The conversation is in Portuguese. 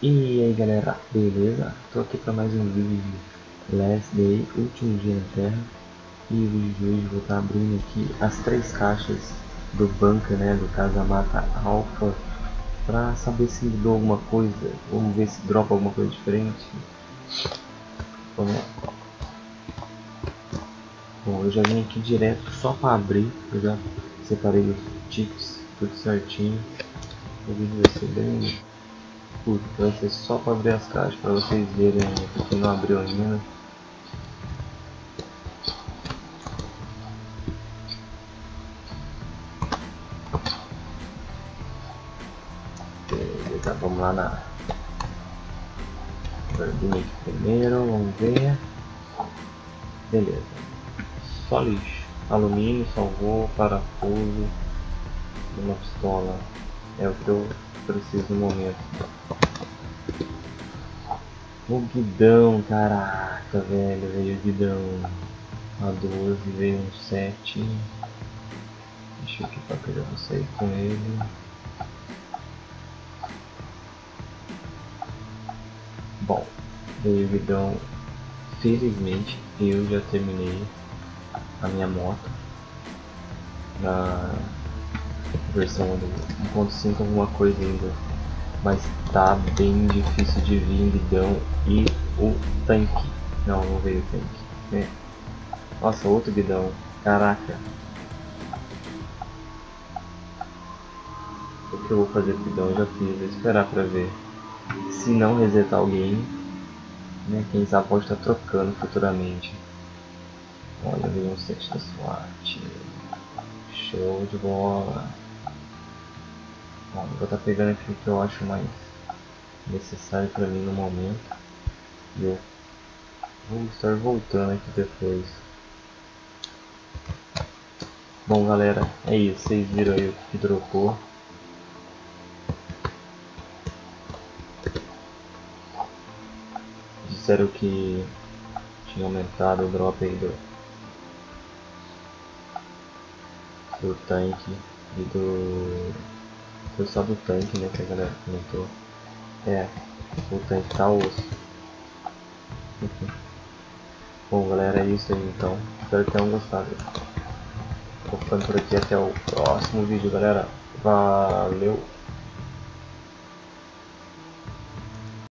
E aí galera, beleza? Tô aqui para mais um vídeo de Last Day, último dia na Terra. E o vídeo de hoje vou estar tá abrindo aqui as três caixas do bunker, né, do Casamata Alpha Pra saber se mudou alguma coisa, vamos ver se dropa alguma coisa diferente. Vamos lá. Bom, eu já vim aqui direto só para abrir, eu já separei os tips, tudo certinho. O vídeo vai ser bem vai ser só para abrir as caixas para vocês verem que não abriu ainda. Beleza, vamos lá na Gordinha aqui primeiro, vamos ver. Beleza. Só lixo. Alumínio, salvou, parafuso, uma pistola. É o que eu preciso no momento. O guidão, caraca, velho, veio o guidão. A 12 veio um 7. Deixa aqui pra vou sair com ele. Bom, veio o guidão. Felizmente eu já terminei a minha moto. Na versão do 1.5 alguma coisa ainda mas tá bem difícil de vir guidão e o tanque. Não, não veio o tanque. É. Nossa, outro guidão. Caraca. O que eu vou fazer com o guidão eu já fiz. Vou esperar pra ver. Se não resetar alguém, né, quem sabe pode estar trocando futuramente. Olha, veio um set da SWAT. Show de bola. Bom, vou estar pegando aqui o que eu acho mais necessário para mim no momento. E eu vou estar voltando aqui depois. Bom galera, é isso, vocês viram aí o que dropou. Disseram que tinha aumentado o drop aí do, do tanque e do foi só do tanque, né, que a galera comentou. É, o tanque tá osso. Bom, galera, é isso aí então. Espero que tenham gostado. Vou ficando por aqui até o próximo vídeo, galera. Valeu!